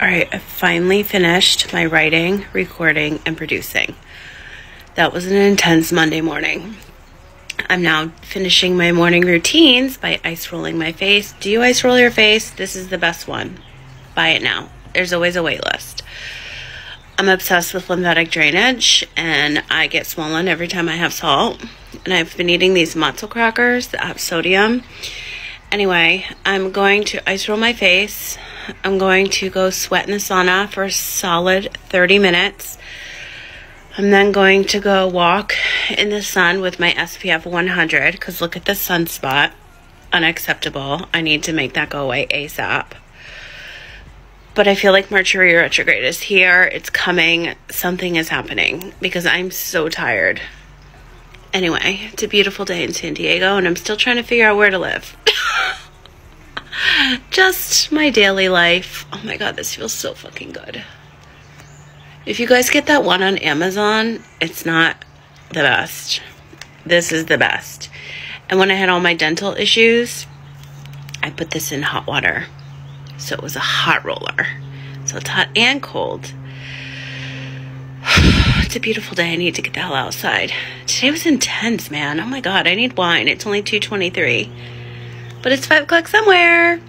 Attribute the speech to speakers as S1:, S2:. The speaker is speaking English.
S1: All right, I finally finished my writing, recording, and producing. That was an intense Monday morning. I'm now finishing my morning routines by ice rolling my face. Do you ice roll your face? This is the best one. Buy it now. There's always a wait list. I'm obsessed with lymphatic drainage and I get swollen every time I have salt. And I've been eating these matzo crackers that have sodium. Anyway, I'm going to ice roll my face. I'm going to go sweat in the sauna for a solid 30 minutes. I'm then going to go walk in the sun with my SPF 100 because look at the sunspot. Unacceptable. I need to make that go away ASAP. But I feel like Mercury retrograde is here. It's coming. Something is happening because I'm so tired. Anyway, it's a beautiful day in San Diego and I'm still trying to figure out where to live. Just my daily life. Oh my god, this feels so fucking good. If you guys get that one on Amazon, it's not the best. This is the best. And when I had all my dental issues, I put this in hot water. So it was a hot roller. So it's hot and cold. It's a beautiful day. I need to get the hell outside. Today was intense, man. Oh my god, I need wine. It's only 223. But it's five o'clock somewhere.